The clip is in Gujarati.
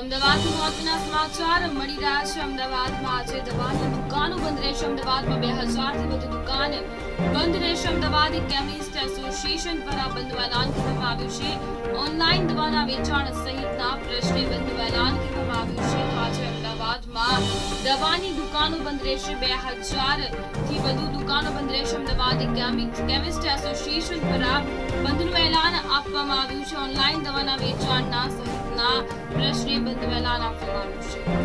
અમદાવાદથી મહત્વના સમાચાર મળી રહ્યા છે અમદાવાદમાં. આજે દવાની દુકાનો બંધ રહેશે. અમદાવાદમાં બે હજારથી વધુ દુકાન બંધ રહેશે. અમદાવાદ કેમિસ્ટ એસોસિએશન દ્વારા બંધનું એલાન કરવામાં આવ્યું છે. ઓનલાઈન દવાના વેચાણ સહિતના પ્રશ્ને બંધનું એલાન કરવામાં આવ્યું છે. આજે અમદાવાદમાં દવાની દુકાનો બંધ રહેશે. બે હજારથી વધુ દુકાનો બંધ રહેશે. અમદાવાદ કેમિસ્ટ એસોસિએશન દ્વારા બંધનું એલાન આપવામાં આવ્યું છે. ઓનલાઈન દવાના વેચાણના સહિતના પ્રશ્ને બંધનું એલાન આપવામાં આવ્યું છે